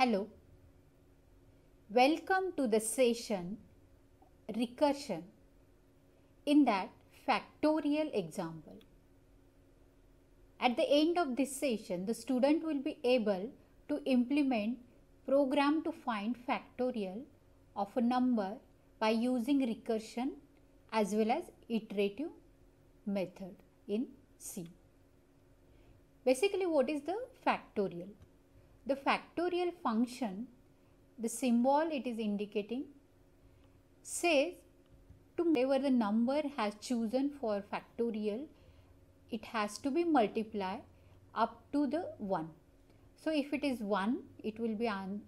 Hello. Welcome to the session recursion. In that factorial example. At the end of this session, the student will be able to implement program to find factorial of a number by using recursion as well as iterative method in C. Basically, what is the factorial? The factorial function, the symbol it is indicating says to whatever the number has chosen for factorial, it has to be multiplied up to the 1. So, if it is 1, it will be 1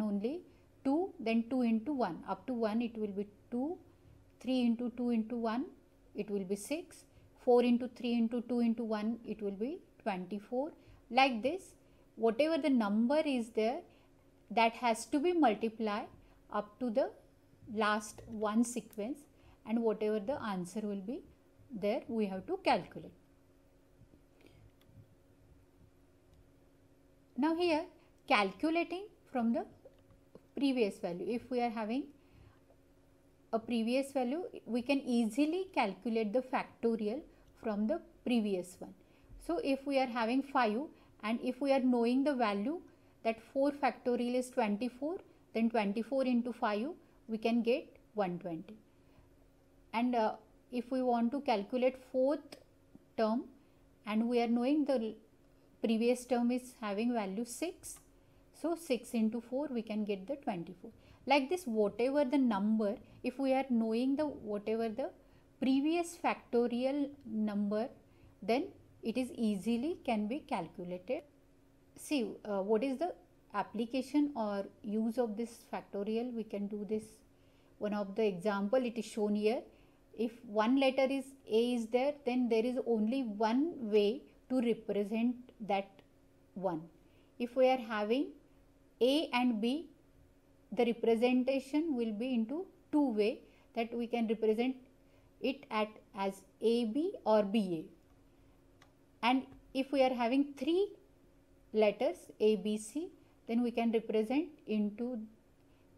only, 2, then 2 into 1, up to 1 it will be 2, 3 into 2 into 1, it will be 6, 4 into 3 into 2 into 1, it will be 24 like this whatever the number is there that has to be multiplied up to the last one sequence and whatever the answer will be there we have to calculate. Now here calculating from the previous value if we are having a previous value we can easily calculate the factorial from the previous one. So, if we are having 5 and if we are knowing the value that 4 factorial is 24 then 24 into 5 we can get 120 and uh, if we want to calculate fourth term and we are knowing the previous term is having value 6 so 6 into 4 we can get the 24 like this whatever the number if we are knowing the whatever the previous factorial number then it is easily can be calculated. See uh, what is the application or use of this factorial? We can do this. One of the example it is shown here. If one letter is a is there then there is only one way to represent that one. If we are having a and b the representation will be into two way that we can represent it at as ab or ba and if we are having three letters A, B, C then we can represent into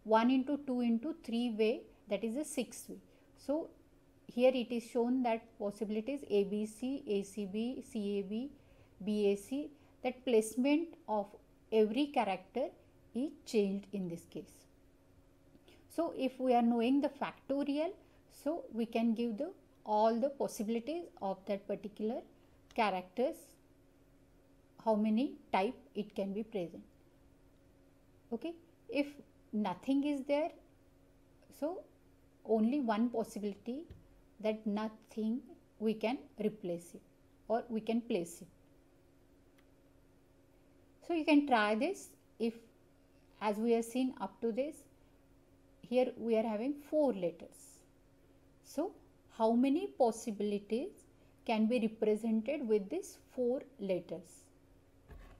1 into 2 into 3 way that is a 6 way. So, here it is shown that possibilities A, B, C, A, C, B, C, A, B, B, A, C that placement of every character is changed in this case. So, if we are knowing the factorial, so we can give the all the possibilities of that particular characters how many type it can be present. Okay? If nothing is there so only one possibility that nothing we can replace it or we can place it. So you can try this. If as we have seen up to this here we are having four letters. So how many possibilities can be represented with these four letters.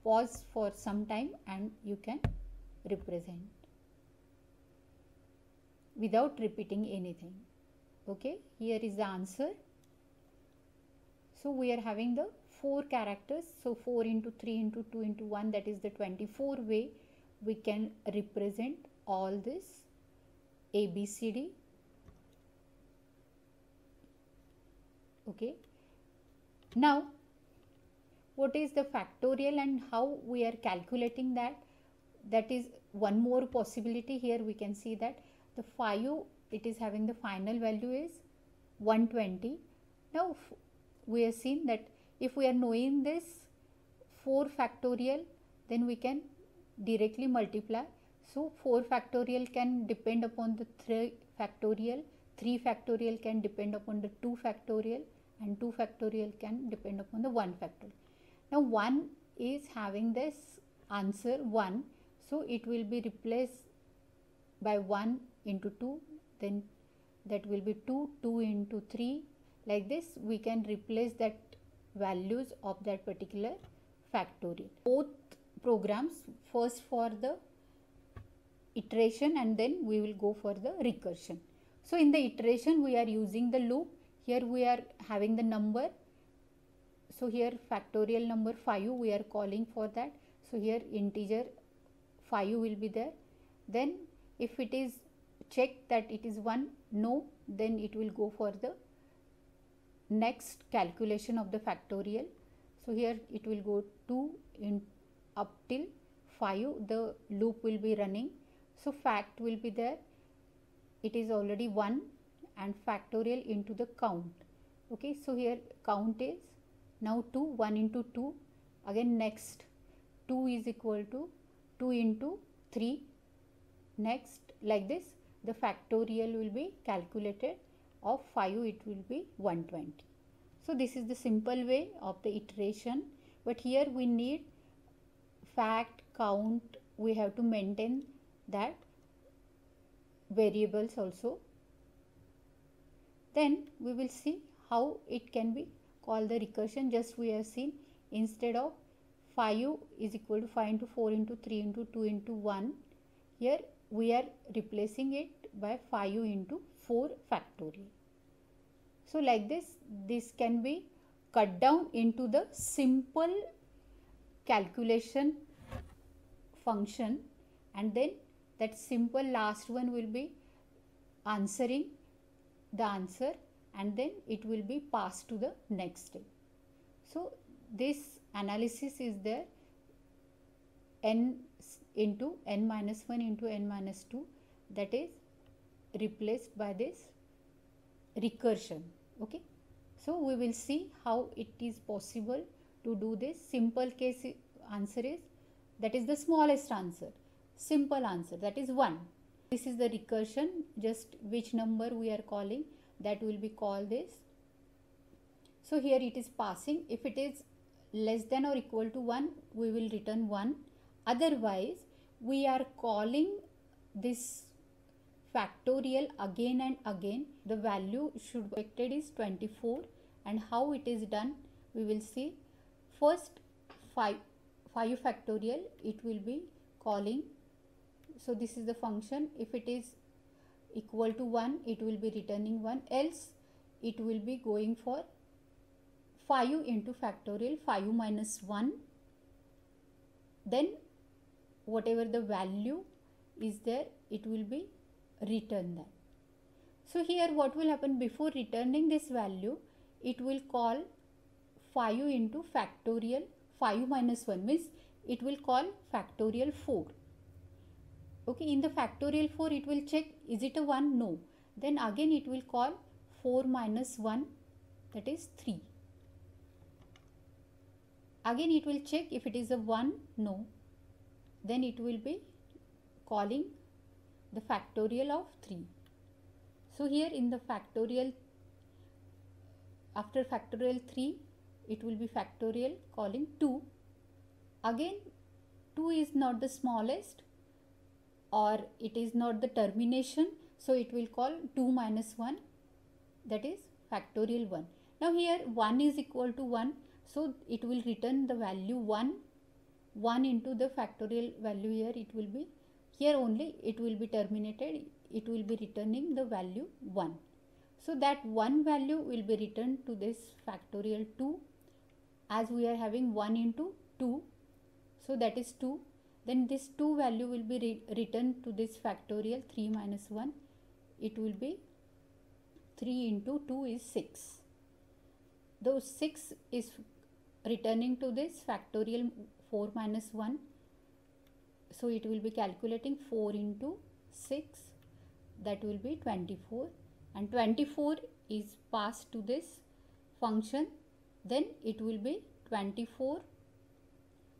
Pause for some time and you can represent without repeating anything. Okay, here is the answer. So, we are having the 4 characters. So, 4 into 3 into 2 into 1 that is the 24 way we can represent all this A, B, C, D. Okay, now, what is the factorial and how we are calculating that? That is one more possibility here we can see that the 5 it is having the final value is 120. Now, we have seen that if we are knowing this 4 factorial then we can directly multiply. So, 4 factorial can depend upon the 3 factorial, 3 factorial can depend upon the 2 factorial and 2 factorial can depend upon the 1 factorial. Now 1 is having this answer 1 so it will be replaced by 1 into 2 then that will be 2 2 into 3 like this we can replace that values of that particular factorial. Both programs first for the iteration and then we will go for the recursion. So in the iteration we are using the loop here we are having the number. So here factorial number 5 we are calling for that. So here integer 5 will be there. Then if it is checked that it is 1 no then it will go for the next calculation of the factorial. So here it will go 2 in up till 5 the loop will be running. So fact will be there. It is already 1 and factorial into the count. Okay so here count is now 2 1 into 2 again next 2 is equal to 2 into 3 next like this the factorial will be calculated of 5 it will be 120 so this is the simple way of the iteration but here we need fact count. We have to maintain that variables also then we will see how it can be called the recursion. Just we have seen instead of 5 is equal to 5 into 4 into 3 into 2 into 1 here we are replacing it by 5 into 4 factorial. So like this this can be cut down into the simple calculation function. And then that simple last one will be answering the answer and then it will be passed to the next. Step. So this analysis is there. N into n minus 1 into n minus 2 that is replaced by this recursion. Okay? So we will see how it is possible to do this. Simple case answer is that is the smallest answer. Simple answer that is 1 this is the recursion just which number we are calling that will be called this. So here it is passing. If it is less than or equal to 1 we will return 1 otherwise we are calling this factorial again and again. The value should be expected is 24 and how it is done we will see. First 5 5 factorial it will be calling so this is the function if it is equal to 1 it will be returning 1 else it will be going for 5 into factorial 5 minus 1 then whatever the value is there it will be return that. So here what will happen before returning this value, it will call 5 into factorial 5 minus 1 means it will call factorial 4. Okay, in the factorial 4 it will check is it a 1? No. Then again it will call 4 minus 1 that is 3. Again it will check if it is a 1, no. Then it will be calling the factorial of 3. So here in the factorial after factorial 3 it will be factorial calling 2. Again 2 is not the smallest or it is not the termination so it will call 2 minus 1 that is factorial 1. Now here 1 is equal to 1 so it will return the value 1 1 into the factorial value here it will be here only it will be terminated it will be returning the value 1 so that one value will be returned to this factorial 2 as we are having 1 into 2 so that is 2 then this 2 value will be returned to this factorial 3 minus 1 it will be 3 into 2 is 6 though 6 is returning to this factorial 4 minus 1 so it will be calculating 4 into 6 that will be 24 and 24 is passed to this function. Then it will be 24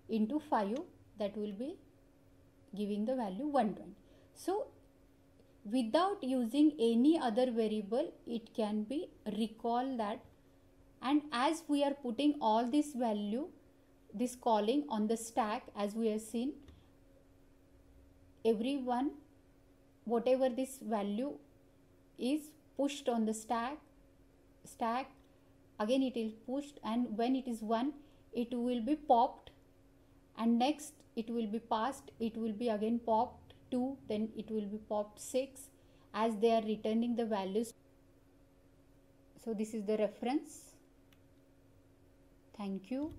into 5 that will be giving the value 120. So without using any other variable it can be recall that and as we are putting all this value this calling on the stack as we have seen everyone whatever this value is pushed on the stack stack again it is pushed and when it is 1 it will be popped and next it will be passed it will be again popped 2 then it will be popped 6 as they are returning the values. So this is the reference. Thank you